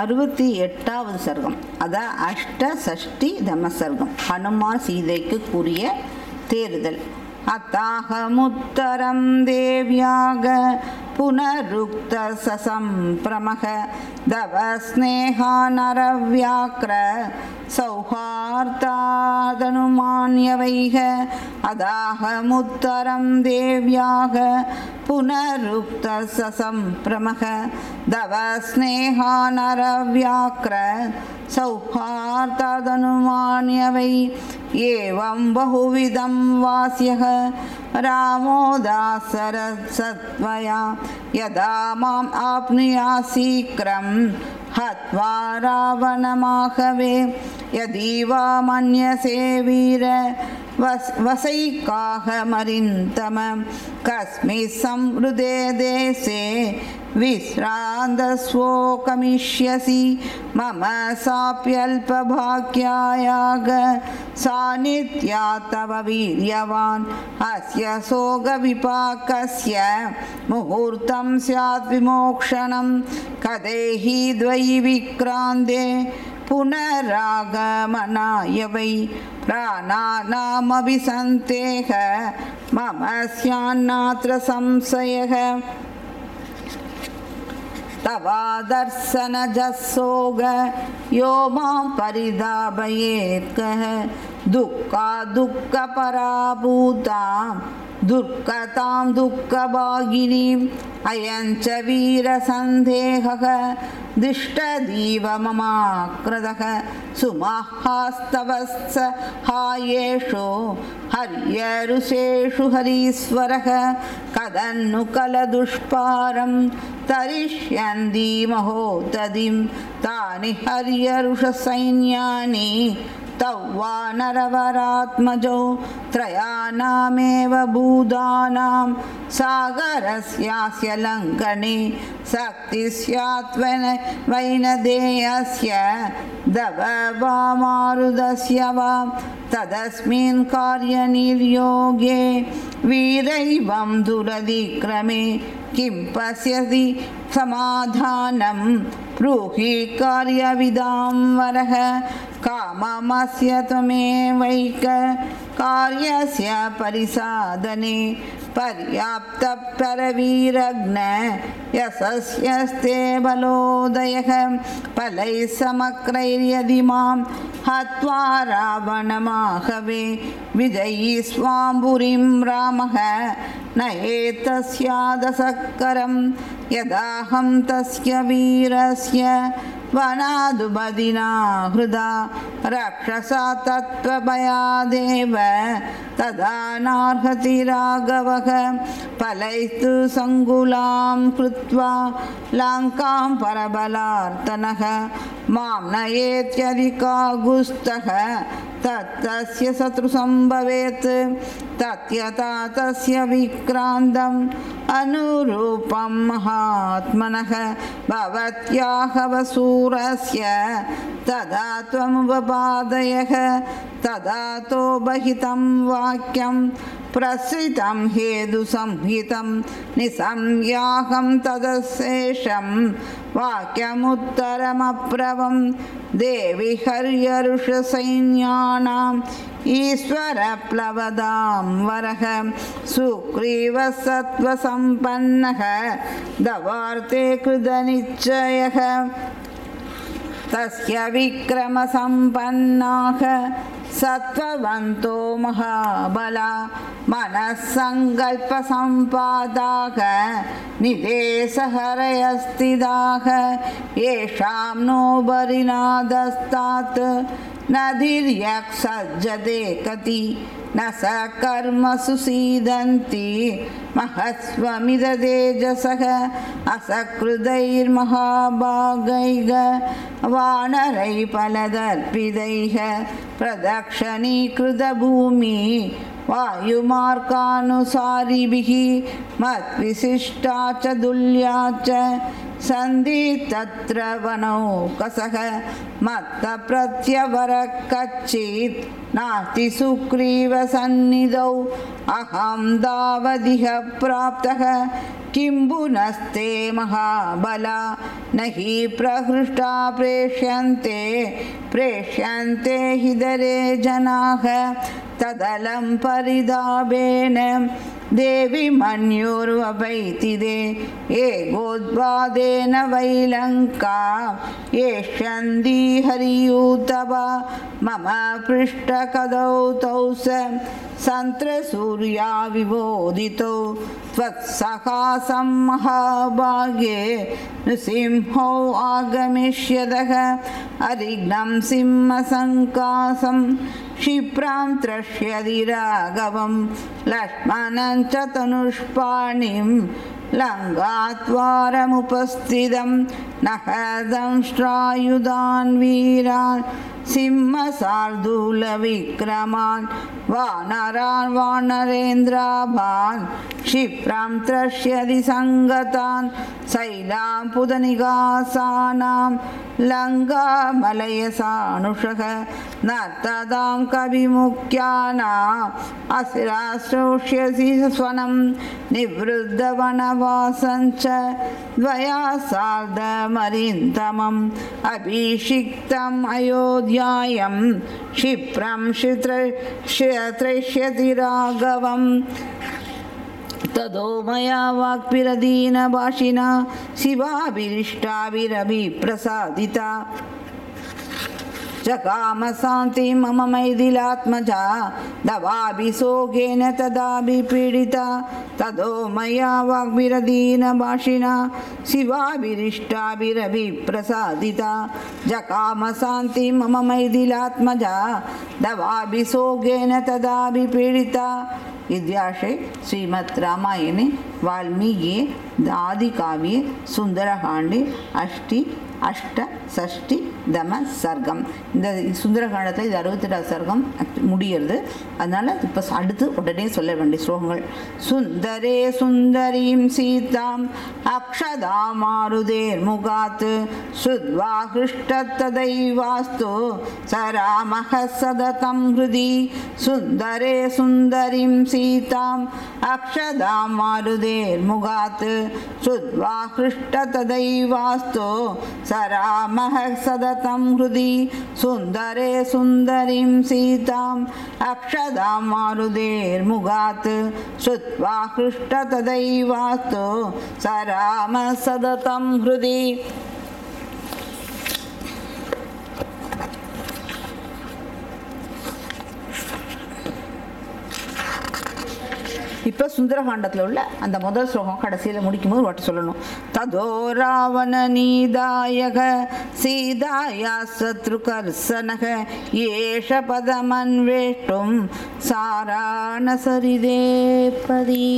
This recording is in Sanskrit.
அறுபத்தி எட்டாவது சர்க்கம். அதான் அஷ்ட சஷ்டி தமசர்க்கம் ஹனுமான் சீதைக்கு கூறிய தேர்தல் अताहमुत्तरं देव्याग पुनरुक्त ससम्प्रमः दवस्नेहानरव्याक्र सौहार्तादनुमान्यवैः अदाहमुत्तरं देव्याः पुनरुक्त ससम्प्रमः दवस्नेहानरव्याक्र सौहार्तादनुमान्यवै एवं बहुविधं वास्यः। रामो दासरसत्वया यदा माम् आप्नुयासीक्रं हत्वा रावणमाहवे। यदि वा मन्यसे वीर वस् वसैकाहमरिन्तम कस्मिन् संहृदे देशे विश्रान्तस्वोकमिष्यसि। मम साप्यल्पभाग्यायाग। सानिध्या तव वीर्यवान्। अस्य सोगविपाकस्य मुहूर्तं स्यात् विमोक्षणं। कदेहि द्वयि विक्रान्ते। पुनरागमनाय वै प्राणानामभिसन्तेह। मम स्यान्नात्र संशयः तवादर्शनजसोग। यो माँ परिधापयेत् दुख दुःखादुःखपराभूता दुःखतां दुःखभागिनीम् अयं च वीरसन्देहः दिष्टदीव ममाकृतः सुमहास्तवस्य हायेषु हर्यरुषेषु हरीश्वरः कदन्नु कलदुष्पारं तरिष्यन्ति महोदधिं तानि हर्यरुषसैन्यानि तौ वा नरवरात्मजौ त्रयाणामेव भूतानां सागरस्यास्य लङ्कने शक्ति स्यात्वन वैनदेयस्य दव वा मारुदस्य वा तदस्मिन् कार्यनिर्योगे वीरैवं दुरधिक्रमे किं पश्यति समाधानं ब्रूहि कार्यविदां वरः। काममस्य त्वमेवैक कार्यस्य परिसाधने पर्याप्तपरवीरग्न यशस्यस्ते बलोदयः। फलैः समक्रैर्यदि मां हत्वा रावणमाहवे विजयी स्वाम्बुरिं रामः। न एतस्यादसक्करं यदाहं तस्य वीरस्य वनादुबदिना हृदा रक्षसा तत्त्वभयादेव तदा नार्हति राघवः फलैस्तु सङ्कुलां कृत्वा लाङ्कां परबलार्तनः मां नयेत्यधिकागुस्तः तत्तस्य शत्रुसम्भवेत् तत्यथा तस्य विक्रान्तम् अनुरूपं महात्मनः। भवत्याः वसूरस्य तदा त्वमुपपादयः तदा तो बहितं वाक्यं प्रसृतं हेदुसंहितं निसंयाहं तदशेषं वाक्यमुत्तरमप्रवं देवि हर्यरुषसैन्यानाम् ईश्वरप्लवदां वरः सुग्रीवसत्त्वसम्पन्नः दवार्ते कृतनिश्चयः तस्य विक्रमसम्पन्नाः सत्त्ववन्तो महाबला मनःसङ्कल्पसम्पादाः निदेशहरयस्थिताः येषां नो बरिनादस्तात् नधिर्यक्सज्जते कति न स कर्मसु सीदन्ति महस्वमिदतेजसः असकृदैर्महाभागैः वानरैः फलदर्पितैः प्रदक्षिणीकृतभूमि वायुमार्गानुसारिभिः मद्विशिष्टा च दुल्या च सन्धि तत्र वनौकसः मत्तप्रत्यवरः कच्चित् नास्ति सुग्रीवसन्निधौ अहं दावदिह प्राप्तः। किं पुनस्ते महाबला? न हि प्रहृष्टा प्रेष्यन्ते। प्रेष्यन्ते हि दरे जनाः। तदलं परिदापेन देवि मन्युर्वपैति दे। एगोद्वादेन वैलङ्का। एष्यन्ति हरियूतव। मम पृष्ठकदौ तौ स सन्त्रसूर्या विबोधितौ त्वत्सहासं महाभाग्ये नृसिंहो आगमिष्यतः। अरिग्नं सिंहसङ्कासं क्षिप्रां त्रष्यति राघवं लक्ष्मणं च तनुष्पाणिं लङ्गात्वारमुपस्थितं नहदंष्ट्रायुधान् वीरान् सिंहसार्दूलविक्रमान् वानरान् वानरेन्द्राभान् क्षिप्रां त्रष्यति सङ्गतान् शैलां पुदनिगासानां लङ्गामलयसानुषः न तदां कविमुख्यानाम् असिराश्रोष्यसि स्वनं निवृद्धवनवासञ्च द्वया सार्धमरिन्दमम् अभिषिक्तम् अयोध्यायं क्षिप्रं श्रित्रैष्यति राघवम् तदो मया वाक्पिरदीनभाषिणा शिवाभिरिष्टाभिरभिप्रसादिता जगामशान्ति मम मैथिलात्मजा दवाभिसोगेन तदाभिपीडिता तदो मया वाग्भिरदीनभाषिणा शिवाभिरिष्टाभिरभिप्रसादिता जगामशान्ति मम मैथिलात्मजा दवाभिसोगेन तदाभिपीडिता इत्याशे श्रीमद् रामायणे वाल्मीकिये आदिकाव्ये सुन्दरकाण्डे अष्टि அஷ்ட சஷ்டி தம சர்க்கம். இந்த சுந்தரகாண்டத்தில் இது அறுபத்தெட்டாவது சர்க்கம் முடிகிறது அதனால் இப்போ அடுத்து உடனே சொல்ல வேண்டிய ஸ்லோகங்கள். சுந்தரே சுந்தரீம் சீதாம் அக்ஷதா மாருதேர் முகாத். ஸ்ருத்வா ஹிருஷ்டத்ததைவாஸ்து சராமக சததம் ஹிருதி சுந்தரே சுந்தரீம் சீதாம் அக்ஷதா மாருதேர் முகாத் ஸ்ருத்வா ஹிருஷ்டத்ததைவாஸ்து सरामः सततं हृदि सुन्दरे सुन्दरीं सीताम् अक्षदां मारुदेर्मुगात् श्रुत्वा हृष्टतदैवास्तु सरामः सततं हृदि இப்போ சுந்தரகாண்டத்தில் உள்ள அந்த முதல் ஸ்லோகம் கடைசியில் முடிக்கும் போது ஒட்டு சொல்லணும். ததோ ராவண நீதாயக சீதாயா சத்ருகர்சனக ஏஷ பதமன்வேஷ்டும் சாராண சரிதேபதி